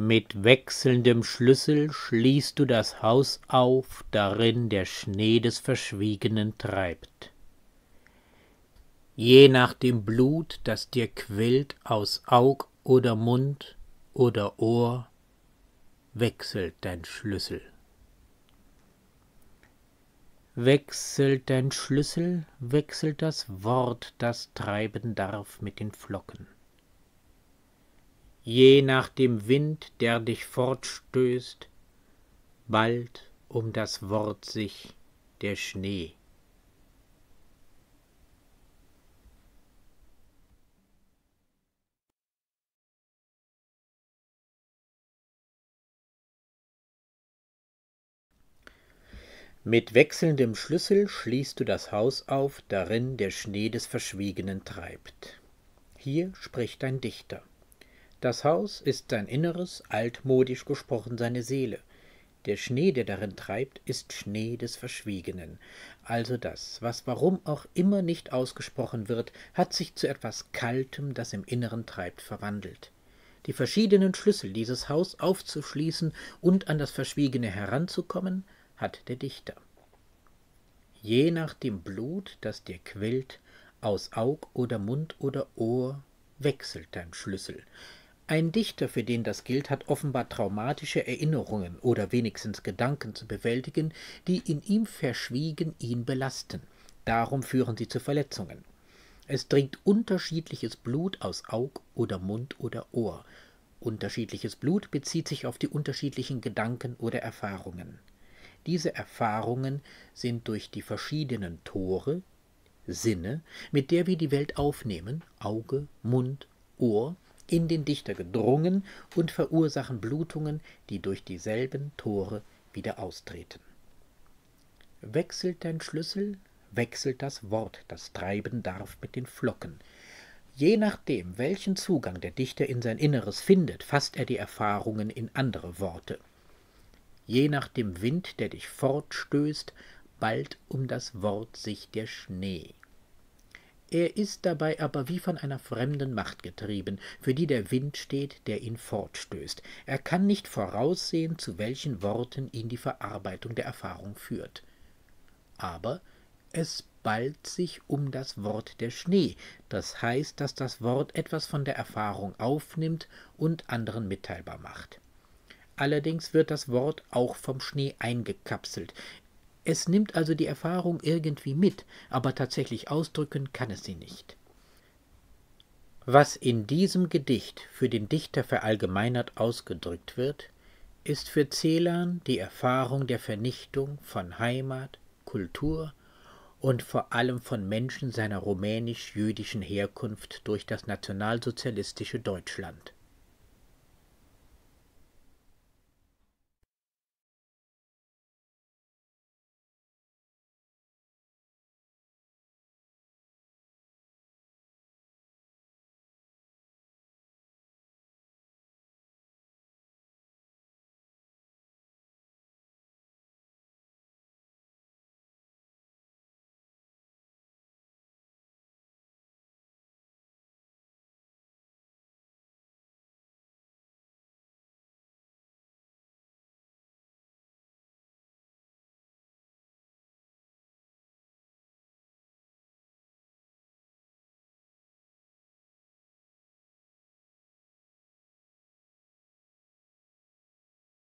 Mit wechselndem Schlüssel schließt du das Haus auf, darin der Schnee des Verschwiegenen treibt. Je nach dem Blut, das dir quillt aus Aug oder Mund oder Ohr, wechselt dein Schlüssel. Wechselt dein Schlüssel, wechselt das Wort, das treiben darf mit den Flocken je nach dem Wind, der dich fortstößt, bald um das Wort sich der Schnee. Mit wechselndem Schlüssel schließt du das Haus auf, darin der Schnee des Verschwiegenen treibt. Hier spricht ein Dichter. Das Haus ist sein Inneres, altmodisch gesprochen seine Seele. Der Schnee, der darin treibt, ist Schnee des Verschwiegenen. Also das, was warum auch immer nicht ausgesprochen wird, hat sich zu etwas Kaltem, das im Inneren treibt, verwandelt. Die verschiedenen Schlüssel, dieses Haus aufzuschließen und an das Verschwiegene heranzukommen, hat der Dichter. Je nach dem Blut, das dir quillt, aus Aug oder Mund oder Ohr, wechselt dein Schlüssel. Ein Dichter, für den das gilt, hat offenbar traumatische Erinnerungen oder wenigstens Gedanken zu bewältigen, die in ihm verschwiegen ihn belasten. Darum führen sie zu Verletzungen. Es dringt unterschiedliches Blut aus Aug oder Mund oder Ohr. Unterschiedliches Blut bezieht sich auf die unterschiedlichen Gedanken oder Erfahrungen. Diese Erfahrungen sind durch die verschiedenen Tore, Sinne, mit der wir die Welt aufnehmen, Auge, Mund, Ohr, in den Dichter gedrungen und verursachen Blutungen, die durch dieselben Tore wieder austreten. Wechselt dein Schlüssel, wechselt das Wort, das treiben darf mit den Flocken. Je nachdem, welchen Zugang der Dichter in sein Inneres findet, fasst er die Erfahrungen in andere Worte. Je nach dem Wind, der dich fortstößt, bald um das Wort sich der Schnee. Er ist dabei aber wie von einer fremden Macht getrieben, für die der Wind steht, der ihn fortstößt. Er kann nicht voraussehen, zu welchen Worten ihn die Verarbeitung der Erfahrung führt. Aber es ballt sich um das Wort der Schnee, das heißt, dass das Wort etwas von der Erfahrung aufnimmt und anderen mitteilbar macht. Allerdings wird das Wort auch vom Schnee eingekapselt, es nimmt also die Erfahrung irgendwie mit, aber tatsächlich ausdrücken kann es sie nicht. Was in diesem Gedicht für den Dichter verallgemeinert ausgedrückt wird, ist für Celan die Erfahrung der Vernichtung von Heimat, Kultur und vor allem von Menschen seiner rumänisch-jüdischen Herkunft durch das nationalsozialistische Deutschland.